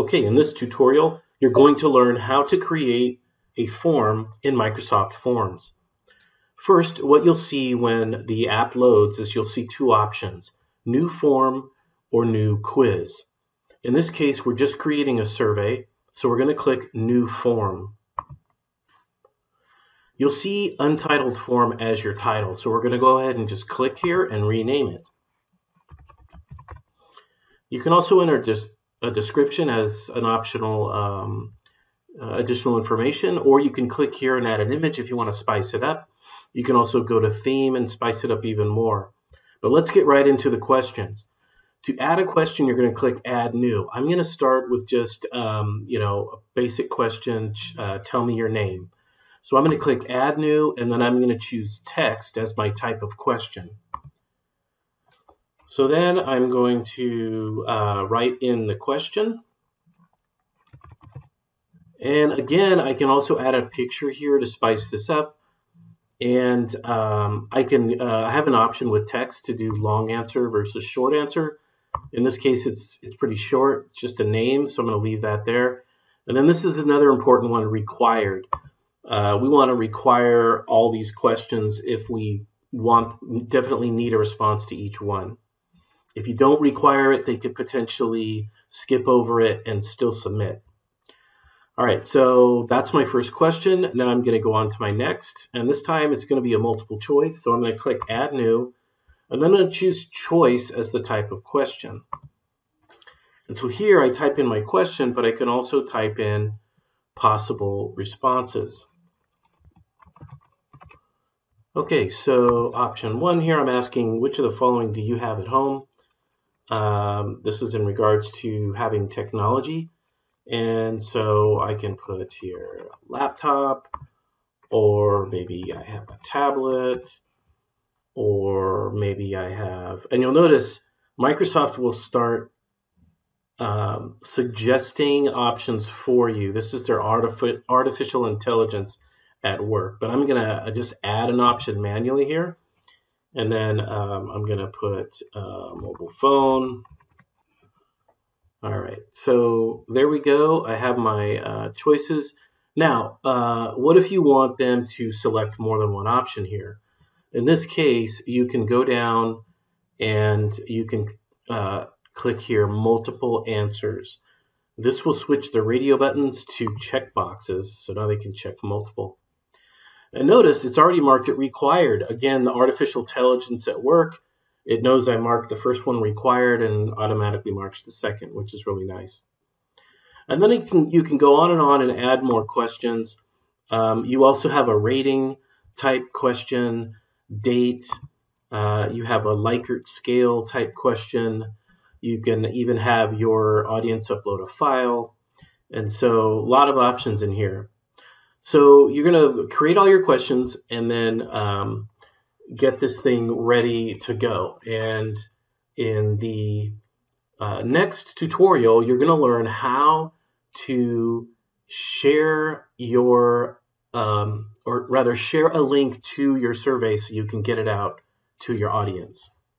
Okay, in this tutorial, you're going to learn how to create a form in Microsoft Forms. First, what you'll see when the app loads is you'll see two options, new form or new quiz. In this case, we're just creating a survey, so we're going to click new form. You'll see untitled form as your title, so we're going to go ahead and just click here and rename it. You can also enter just a description as an optional um, uh, additional information, or you can click here and add an image if you want to spice it up. You can also go to theme and spice it up even more. But let's get right into the questions. To add a question, you're going to click Add New. I'm going to start with just, um, you know, a basic question, uh, tell me your name. So I'm going to click Add New, and then I'm going to choose Text as my type of question. So then I'm going to uh, write in the question. And again, I can also add a picture here to spice this up. And um, I can uh, have an option with text to do long answer versus short answer. In this case, it's it's pretty short. It's just a name, so I'm going to leave that there. And then this is another important one, required. Uh, we want to require all these questions if we want definitely need a response to each one. If you don't require it, they could potentially skip over it and still submit. All right, so that's my first question. Now I'm going to go on to my next, and this time it's going to be a multiple choice. So I'm going to click Add New, and then I'm going to choose Choice as the type of question. And so here I type in my question, but I can also type in possible responses. Okay, so option one here, I'm asking which of the following do you have at home? Um, this is in regards to having technology. And so I can put here laptop, or maybe I have a tablet, or maybe I have, and you'll notice Microsoft will start um, suggesting options for you. This is their artific- artificial intelligence at work. But I'm going to just add an option manually here. And then um, I'm going to put uh, mobile phone, all right, so there we go. I have my uh, choices. Now, uh, what if you want them to select more than one option here? In this case, you can go down and you can uh, click here, multiple answers. This will switch the radio buttons to check boxes, so now they can check multiple. And notice it's already marked it required. Again, the artificial intelligence at work it knows I marked the first one required and automatically marks the second, which is really nice. And then you can, you can go on and on and add more questions. Um, you also have a rating type question, date. Uh, you have a Likert scale type question. You can even have your audience upload a file. And so a lot of options in here. So you're going to create all your questions and then um, get this thing ready to go. And in the uh, next tutorial, you're going to learn how to share your, um, or rather, share a link to your survey so you can get it out to your audience.